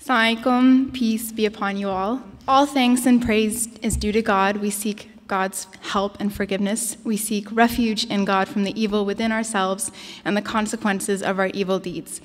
Assalamualaikum, peace be upon you all. All thanks and praise is due to God. We seek God's help and forgiveness. We seek refuge in God from the evil within ourselves and the consequences of our evil deeds.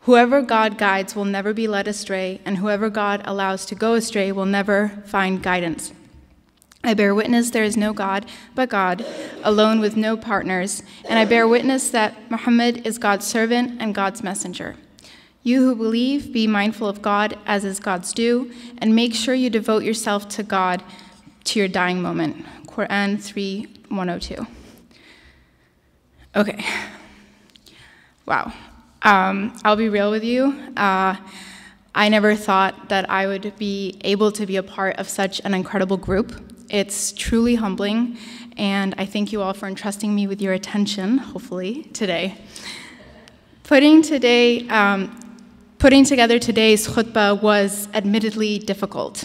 Whoever God guides will never be led astray, and whoever God allows to go astray will never find guidance. I bear witness there is no God but God, alone with no partners, and I bear witness that Muhammad is God's servant and God's messenger. You who believe, be mindful of God as is God's due, and make sure you devote yourself to God to your dying moment. Quran 3 102. Okay. Wow. Um, I'll be real with you. Uh, I never thought that I would be able to be a part of such an incredible group. It's truly humbling, and I thank you all for entrusting me with your attention, hopefully, today. Putting today, um, Putting together today's khutbah was admittedly difficult.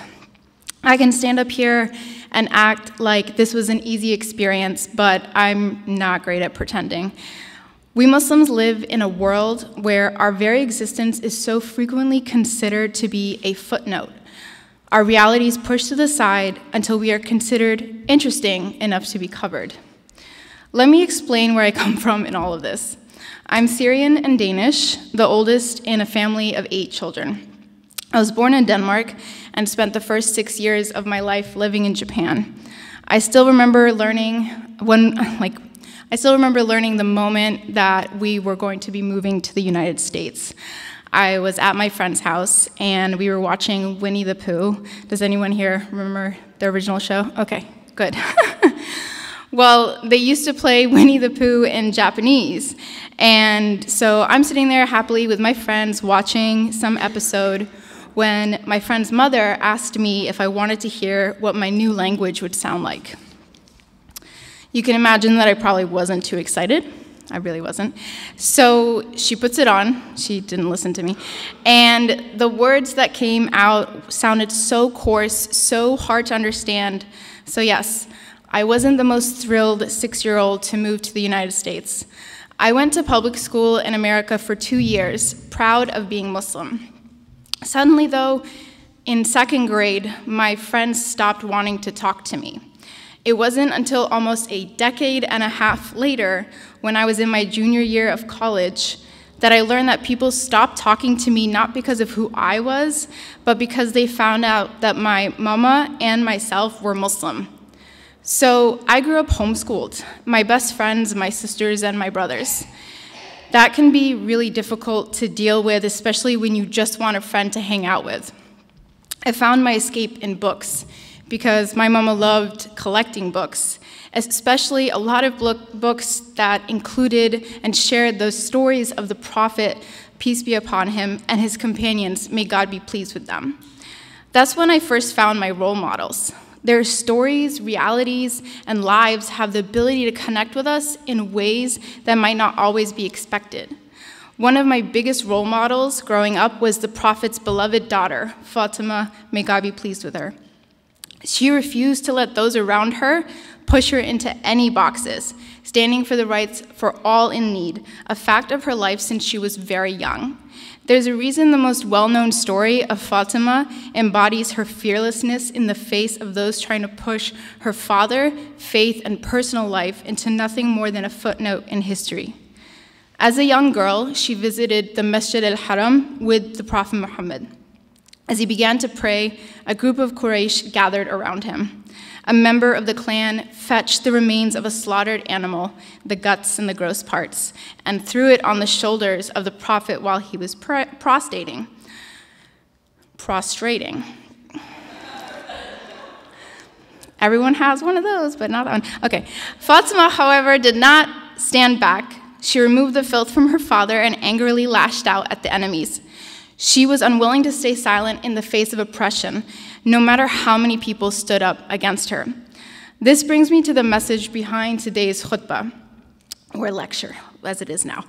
I can stand up here and act like this was an easy experience, but I'm not great at pretending. We Muslims live in a world where our very existence is so frequently considered to be a footnote. Our reality is pushed to the side until we are considered interesting enough to be covered. Let me explain where I come from in all of this. I'm Syrian and Danish, the oldest in a family of eight children. I was born in Denmark and spent the first six years of my life living in Japan. I still remember learning when, like, I still remember learning the moment that we were going to be moving to the United States. I was at my friend's house and we were watching Winnie the Pooh. Does anyone here remember the original show? Okay, good. well, they used to play Winnie the Pooh in Japanese. And so I'm sitting there happily with my friends watching some episode when my friend's mother asked me if I wanted to hear what my new language would sound like. You can imagine that I probably wasn't too excited. I really wasn't. So she puts it on. She didn't listen to me. And the words that came out sounded so coarse, so hard to understand. So, yes, I wasn't the most thrilled six year old to move to the United States. I went to public school in America for two years, proud of being Muslim. Suddenly, though, in second grade, my friends stopped wanting to talk to me. It wasn't until almost a decade and a half later, when I was in my junior year of college, that I learned that people stopped talking to me not because of who I was, but because they found out that my mama and myself were Muslim. So I grew up homeschooled, my best friends, my sisters, and my brothers. That can be really difficult to deal with, especially when you just want a friend to hang out with. I found my escape in books because my mama loved collecting books, especially a lot of books that included and shared those stories of the Prophet, peace be upon him, and his companions. May God be pleased with them. That's when I first found my role models. Their stories, realities, and lives have the ability to connect with us in ways that might not always be expected. One of my biggest role models growing up was the Prophet's beloved daughter, Fatima, may God be pleased with her. She refused to let those around her push her into any boxes, standing for the rights for all in need, a fact of her life since she was very young. There's a reason the most well known story of Fatima embodies her fearlessness in the face of those trying to push her father, faith, and personal life into nothing more than a footnote in history. As a young girl, she visited the Masjid al Haram with the Prophet Muhammad. As he began to pray, a group of Quraysh gathered around him a member of the clan fetched the remains of a slaughtered animal, the guts and the gross parts, and threw it on the shoulders of the prophet while he was prostrating. Prostrating. Everyone has one of those, but not that one. Okay. Fatima, however, did not stand back. She removed the filth from her father and angrily lashed out at the enemies. She was unwilling to stay silent in the face of oppression, no matter how many people stood up against her. This brings me to the message behind today's khutbah, or lecture, as it is now.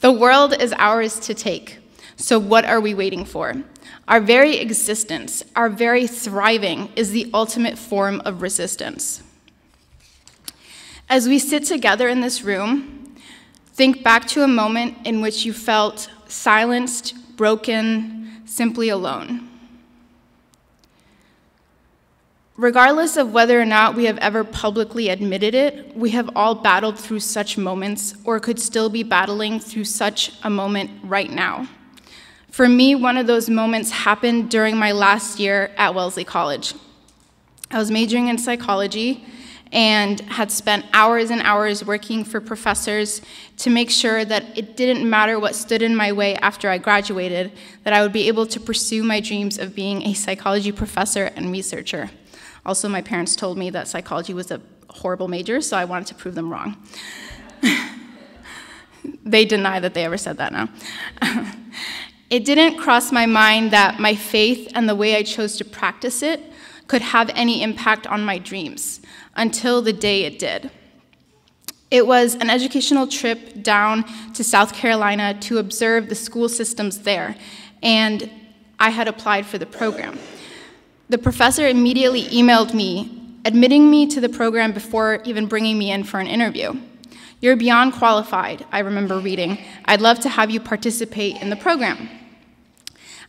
The world is ours to take, so what are we waiting for? Our very existence, our very thriving, is the ultimate form of resistance. As we sit together in this room, think back to a moment in which you felt silenced, broken, simply alone. Regardless of whether or not we have ever publicly admitted it, we have all battled through such moments or could still be battling through such a moment right now. For me, one of those moments happened during my last year at Wellesley College. I was majoring in psychology and had spent hours and hours working for professors to make sure that it didn't matter what stood in my way after I graduated, that I would be able to pursue my dreams of being a psychology professor and researcher. Also, my parents told me that psychology was a horrible major, so I wanted to prove them wrong. they deny that they ever said that now. it didn't cross my mind that my faith and the way I chose to practice it could have any impact on my dreams until the day it did. It was an educational trip down to South Carolina to observe the school systems there, and I had applied for the program. The professor immediately emailed me, admitting me to the program before even bringing me in for an interview. You're beyond qualified, I remember reading. I'd love to have you participate in the program.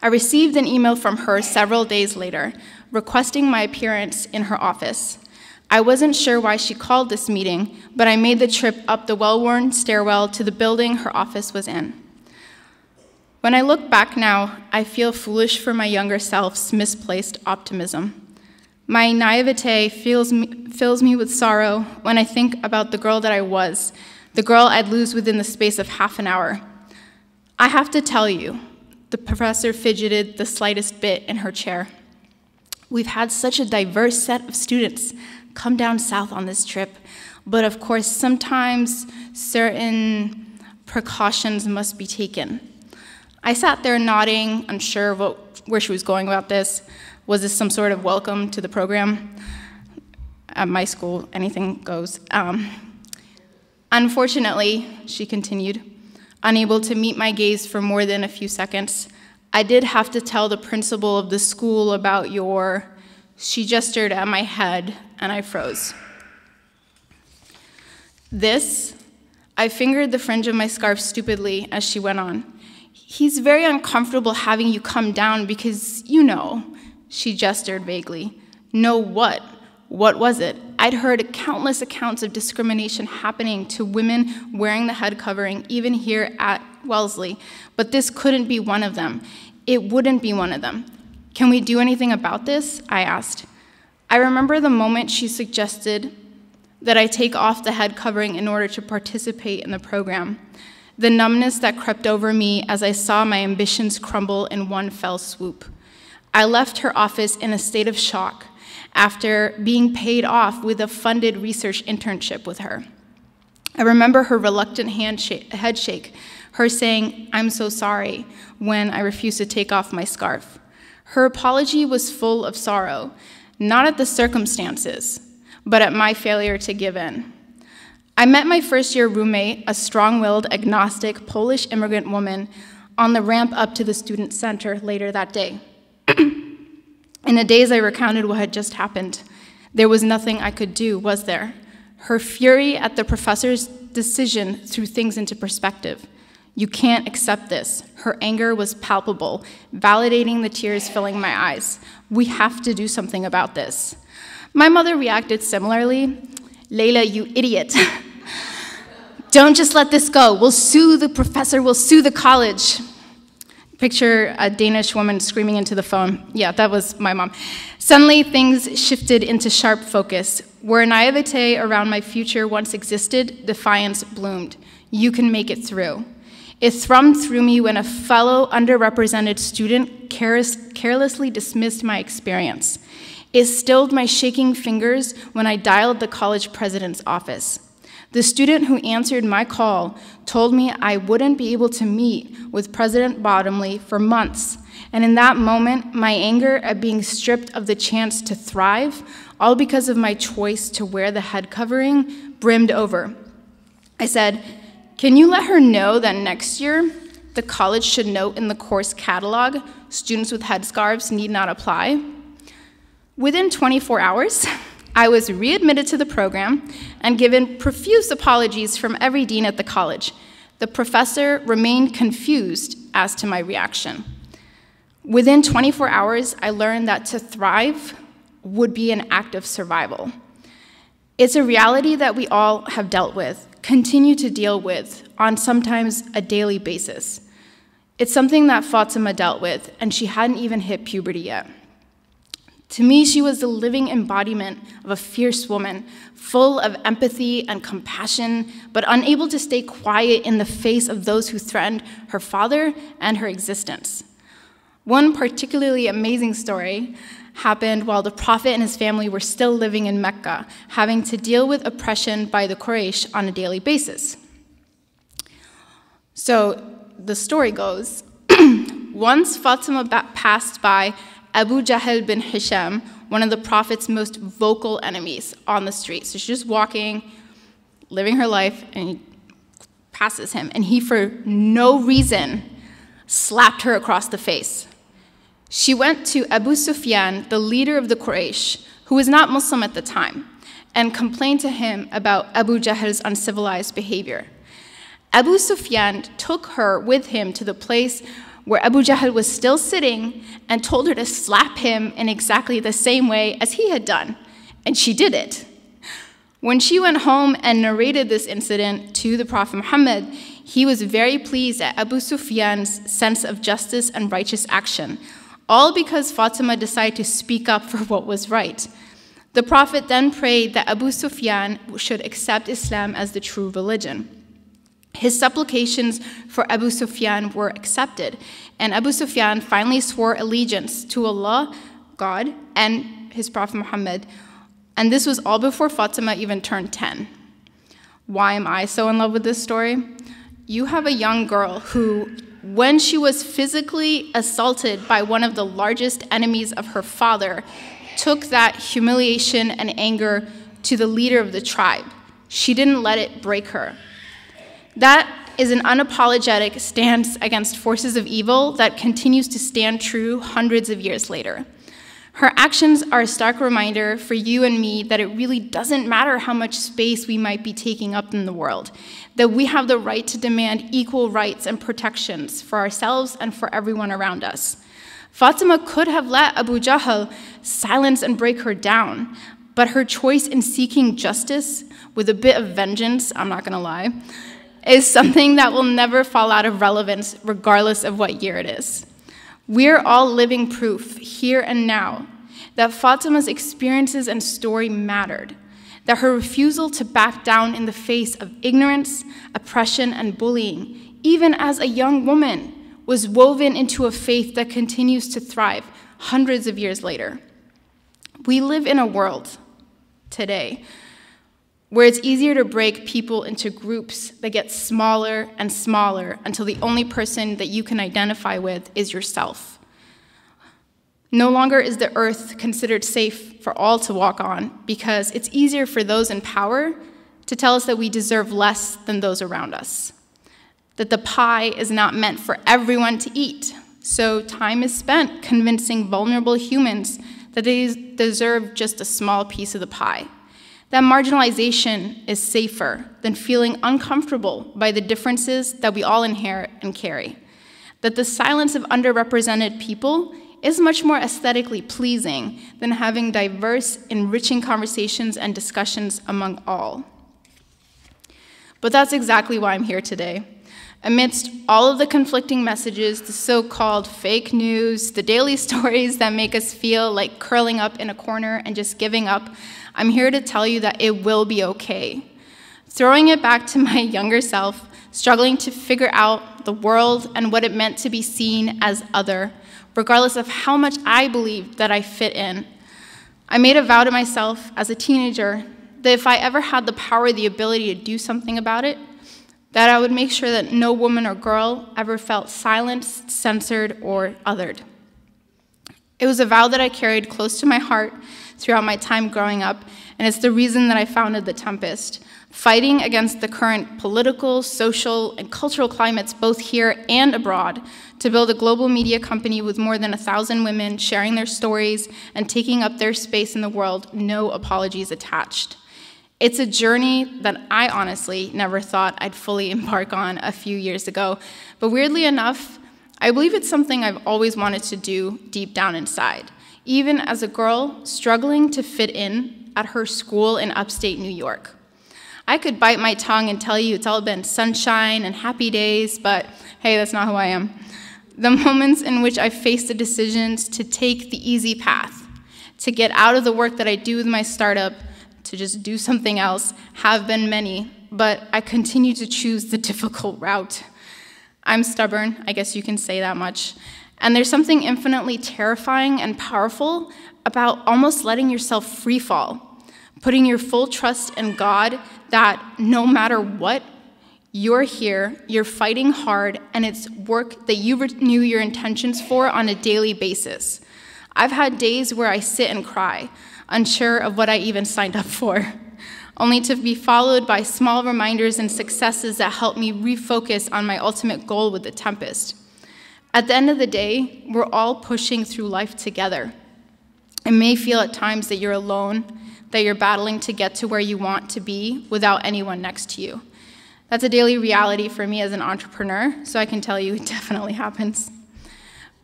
I received an email from her several days later requesting my appearance in her office. I wasn't sure why she called this meeting, but I made the trip up the well worn stairwell to the building her office was in. When I look back now, I feel foolish for my younger self's misplaced optimism. My naivete fills me, fills me with sorrow when I think about the girl that I was, the girl I'd lose within the space of half an hour. I have to tell you, the professor fidgeted the slightest bit in her chair. We've had such a diverse set of students come down south on this trip. But of course, sometimes certain precautions must be taken. I sat there nodding, unsure what, where she was going about this. Was this some sort of welcome to the program? At my school, anything goes. Um, unfortunately, she continued, unable to meet my gaze for more than a few seconds, I did have to tell the principal of the school about your. She gestured at my head and I froze. This, I fingered the fringe of my scarf stupidly as she went on. He's very uncomfortable having you come down because, you know, she gestured vaguely. Know what? What was it? I'd heard countless accounts of discrimination happening to women wearing the head covering, even here at Wellesley, but this couldn't be one of them. It wouldn't be one of them. Can we do anything about this? I asked. I remember the moment she suggested that I take off the head covering in order to participate in the program. The numbness that crept over me as I saw my ambitions crumble in one fell swoop. I left her office in a state of shock after being paid off with a funded research internship with her. I remember her reluctant handshake, head shake, her saying, I'm so sorry, when I refused to take off my scarf. Her apology was full of sorrow, not at the circumstances, but at my failure to give in. I met my first year roommate, a strong willed, agnostic Polish immigrant woman, on the ramp up to the student center later that day. In the days I recounted what had just happened, there was nothing I could do, was there? Her fury at the professor's decision threw things into perspective. You can't accept this. Her anger was palpable, validating the tears filling my eyes. We have to do something about this. My mother reacted similarly. Laila, you idiot. Don't just let this go. We'll sue the professor, we'll sue the college. Picture a Danish woman screaming into the phone. Yeah, that was my mom. Suddenly, things shifted into sharp focus. Where naivete around my future once existed, defiance bloomed. You can make it through. It thrummed through me when a fellow underrepresented student careless, carelessly dismissed my experience. It stilled my shaking fingers when I dialed the college president's office. The student who answered my call told me I wouldn't be able to meet with President Bottomly for months. And in that moment, my anger at being stripped of the chance to thrive, all because of my choice to wear the head covering, brimmed over. I said, can you let her know that next year the college should note in the course catalog students with headscarves need not apply? Within 24 hours, I was readmitted to the program and given profuse apologies from every dean at the college. The professor remained confused as to my reaction. Within 24 hours, I learned that to thrive would be an act of survival. It's a reality that we all have dealt with, continue to deal with on sometimes a daily basis. It's something that Fatima dealt with, and she hadn't even hit puberty yet. To me, she was the living embodiment of a fierce woman, full of empathy and compassion, but unable to stay quiet in the face of those who threatened her father and her existence. One particularly amazing story happened while the Prophet and his family were still living in Mecca, having to deal with oppression by the Quraysh on a daily basis. So the story goes once Fatima passed by Abu Jahl bin Hisham, one of the Prophet's most vocal enemies, on the street. So she's just walking, living her life, and he passes him. And he, for no reason, slapped her across the face. She went to Abu Sufyan, the leader of the Quraysh, who was not Muslim at the time, and complained to him about Abu Jahl's uncivilized behavior. Abu Sufyan took her with him to the place where Abu Jahl was still sitting and told her to slap him in exactly the same way as he had done, and she did it. When she went home and narrated this incident to the Prophet Muhammad, he was very pleased at Abu Sufyan's sense of justice and righteous action, all because Fatima decided to speak up for what was right. The Prophet then prayed that Abu Sufyan should accept Islam as the true religion. His supplications for Abu Sufyan were accepted, and Abu Sufyan finally swore allegiance to Allah, God, and his Prophet Muhammad, and this was all before Fatima even turned 10. Why am I so in love with this story? You have a young girl who when she was physically assaulted by one of the largest enemies of her father, took that humiliation and anger to the leader of the tribe. She didn't let it break her. That is an unapologetic stance against forces of evil that continues to stand true hundreds of years later. Her actions are a stark reminder for you and me that it really doesn't matter how much space we might be taking up in the world, that we have the right to demand equal rights and protections for ourselves and for everyone around us. Fatima could have let Abu Jahl silence and break her down, but her choice in seeking justice with a bit of vengeance, I'm not gonna lie, is something that will never fall out of relevance regardless of what year it is. We're all living proof here and now that Fatima's experiences and story mattered, that her refusal to back down in the face of ignorance, oppression, and bullying, even as a young woman, was woven into a faith that continues to thrive hundreds of years later. We live in a world today where it's easier to break people into groups that get smaller and smaller until the only person that you can identify with is yourself. No longer is the earth considered safe for all to walk on because it's easier for those in power to tell us that we deserve less than those around us, that the pie is not meant for everyone to eat. So time is spent convincing vulnerable humans that they deserve just a small piece of the pie that marginalization is safer than feeling uncomfortable by the differences that we all inherit and carry. That the silence of underrepresented people is much more aesthetically pleasing than having diverse, enriching conversations and discussions among all. But that's exactly why I'm here today. Amidst all of the conflicting messages, the so called fake news, the daily stories that make us feel like curling up in a corner and just giving up, I'm here to tell you that it will be okay. Throwing it back to my younger self, struggling to figure out the world and what it meant to be seen as other, regardless of how much I believed that I fit in. I made a vow to myself as a teenager that if I ever had the power, the ability to do something about it, that I would make sure that no woman or girl ever felt silenced, censored, or othered. It was a vow that I carried close to my heart throughout my time growing up, and it's the reason that I founded The Tempest, fighting against the current political, social, and cultural climates both here and abroad to build a global media company with more than a thousand women sharing their stories and taking up their space in the world, no apologies attached. It's a journey that I honestly never thought I'd fully embark on a few years ago, but weirdly enough, I believe it's something I've always wanted to do deep down inside, even as a girl struggling to fit in at her school in upstate New York. I could bite my tongue and tell you it's all been sunshine and happy days, but hey, that's not who I am. The moments in which I faced the decisions to take the easy path, to get out of the work that I do with my startup, to just do something else, have been many, but I continue to choose the difficult route. I'm stubborn, I guess you can say that much. And there's something infinitely terrifying and powerful about almost letting yourself free fall, putting your full trust in God that no matter what, you're here, you're fighting hard, and it's work that you renew your intentions for on a daily basis. I've had days where I sit and cry, unsure of what I even signed up for only to be followed by small reminders and successes that help me refocus on my ultimate goal with the Tempest. At the end of the day, we're all pushing through life together. It may feel at times that you're alone, that you're battling to get to where you want to be without anyone next to you. That's a daily reality for me as an entrepreneur, so I can tell you it definitely happens.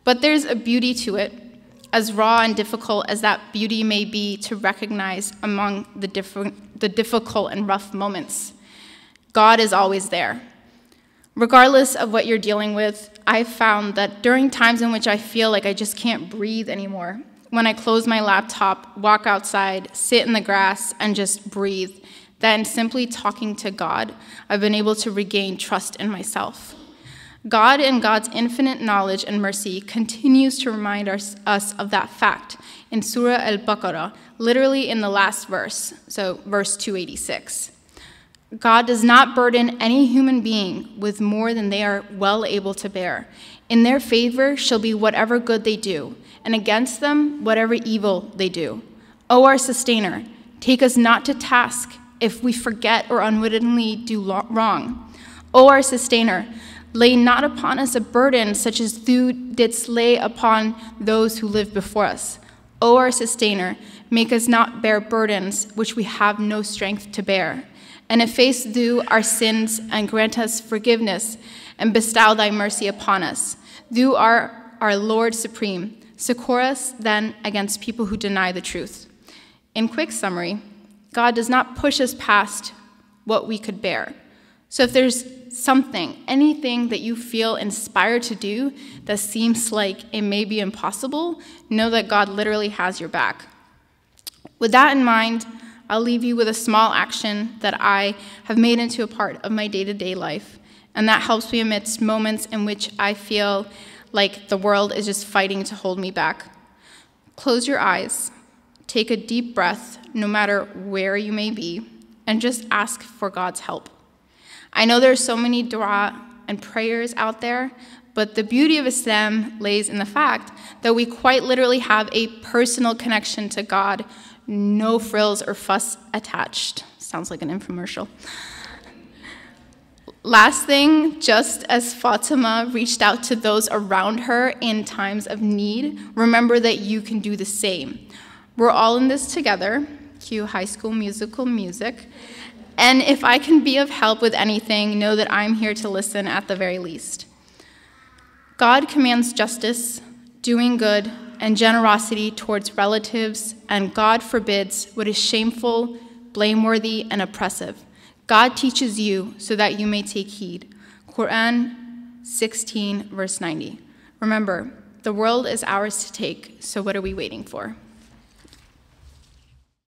But there's a beauty to it as raw and difficult as that beauty may be to recognize among the, different, the difficult and rough moments, God is always there. Regardless of what you're dealing with, I've found that during times in which I feel like I just can't breathe anymore, when I close my laptop, walk outside, sit in the grass, and just breathe, then simply talking to God, I've been able to regain trust in myself. God, and God's infinite knowledge and mercy, continues to remind us, us of that fact in Surah Al Baqarah, literally in the last verse, so verse 286. God does not burden any human being with more than they are well able to bear. In their favor shall be whatever good they do, and against them whatever evil they do. O our sustainer, take us not to task if we forget or unwittingly do wrong. O our sustainer, Lay not upon us a burden such as thou didst lay upon those who lived before us. O our sustainer, make us not bear burdens which we have no strength to bear. And efface thou our sins and grant us forgiveness and bestow thy mercy upon us. Thou art our Lord supreme. Succor us then against people who deny the truth. In quick summary, God does not push us past what we could bear. So if there's something, anything that you feel inspired to do that seems like it may be impossible, know that God literally has your back. With that in mind, I'll leave you with a small action that I have made into a part of my day to day life, and that helps me amidst moments in which I feel like the world is just fighting to hold me back. Close your eyes, take a deep breath, no matter where you may be, and just ask for God's help. I know there are so many dua and prayers out there, but the beauty of Islam lays in the fact that we quite literally have a personal connection to God, no frills or fuss attached. Sounds like an infomercial. Last thing, just as Fatima reached out to those around her in times of need, remember that you can do the same. We're all in this together. Cue high school musical music. And if I can be of help with anything, know that I'm here to listen at the very least. God commands justice, doing good, and generosity towards relatives, and God forbids what is shameful, blameworthy, and oppressive. God teaches you so that you may take heed. Quran 16, verse 90. Remember, the world is ours to take, so what are we waiting for?